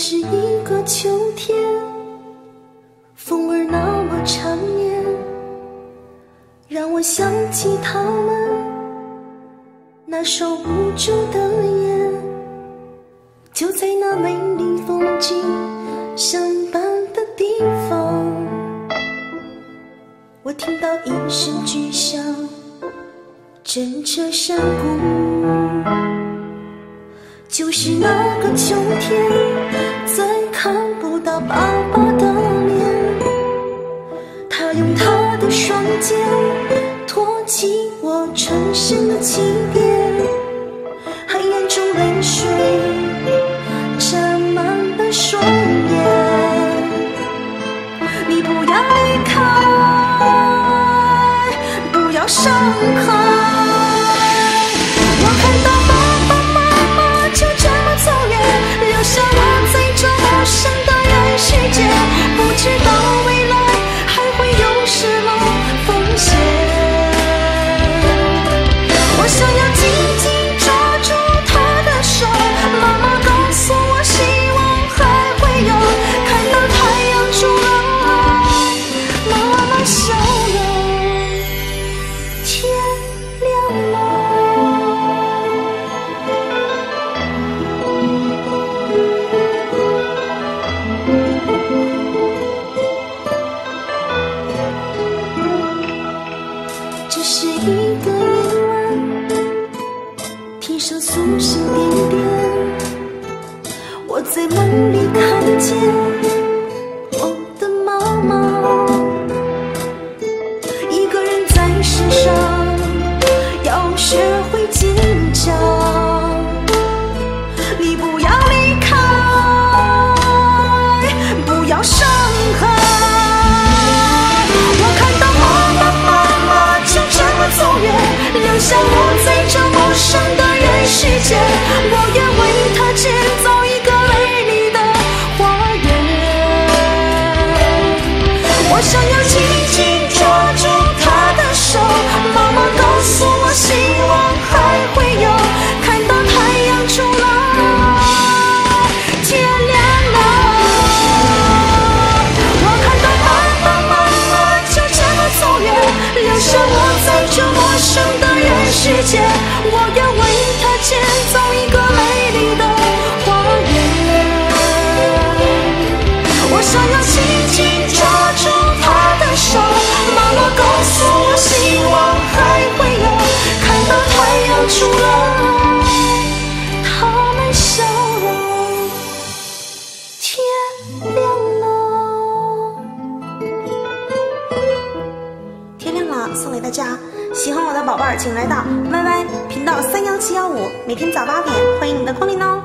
是一个秋天，风儿那么缠绵，让我想起他们那守不住的眼。就在那美丽风景相伴的地方，我听到一声巨响，震彻山谷。就是那个秋天，纯真的起点，黑暗中泪水沾满了双眼。你不要离开，不要伤害。星星点点，我在梦里看见。我想要紧紧抓住他的手，妈妈告诉我，希望还会有，看到太阳出来，天亮了。我看到爸爸妈妈就这么走远，留下我在这陌生的人世间。我要宝贝儿，请来到 YY 频道三幺七幺五，每天早八点，欢迎你的光临哦。